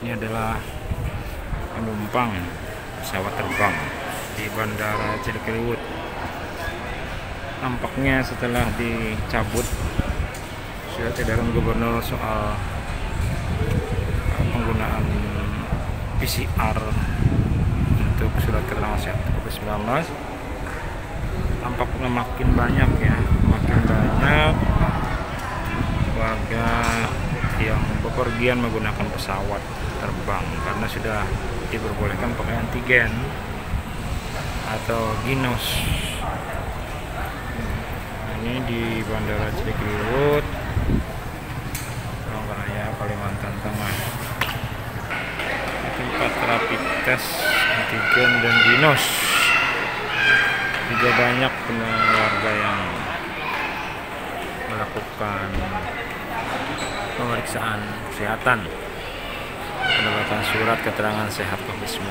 ini adalah penumpang pesawat terbang di Bandara Cilikriwut. Nampaknya setelah dicabut surat edaran gubernur soal uh, penggunaan PCR untuk surat keterangan sehat COVID-19 tampaknya makin banyak ya makin banyak warga bepergian menggunakan pesawat terbang karena sudah diperbolehkan pakai antigen atau ginos. Ini di Bandara Cilikriwut Raya Kalimantan Tengah. Tempat rapid test antigen dan ginos. Juga banyak warga yang melakukan pemeriksaan kesehatan mendapatkan surat keterangan sehat COVID-19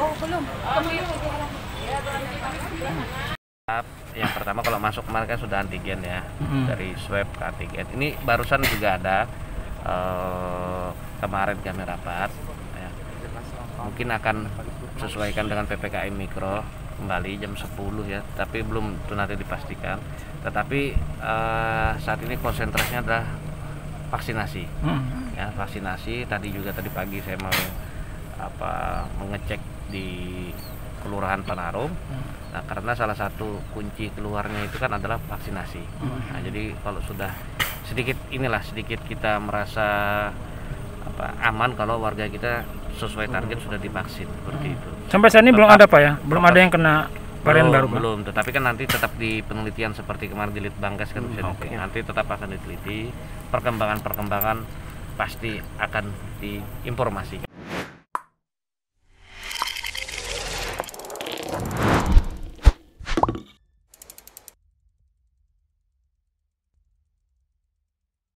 Oh, belum. Yang pertama kalau masuk kemarin kan sudah antigen ya, Mm. dari swab ke antigen. Ini barusan juga ada eh, kemarin kami rapat. ya. Mungkin akan sesuaikan dengan ppkm mikro kembali jam 10 ya, tapi belum itu nanti dipastikan. Tetapi eh, saat ini konsentrasinya adalah vaksinasi. Hmm. ya vaksinasi tadi juga tadi pagi saya mau apa mengecek di kelurahan Panarum. Nah karena salah satu kunci keluarnya itu kan adalah vaksinasi. Nah jadi kalau sudah sedikit inilah sedikit kita merasa apa aman kalau warga kita sesuai target sudah divaksin seperti itu. Sampai saat ini belum ada pak ya? Belum ada yang kena varian belum, baru Pak? belum. Tetapi kan nanti tetap di penelitian seperti kemarin di Litbangkes kan bisa oke. nanti tetap akan diteliti. Perkembangan-perkembangan pasti akan diinformasikan